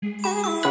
Oh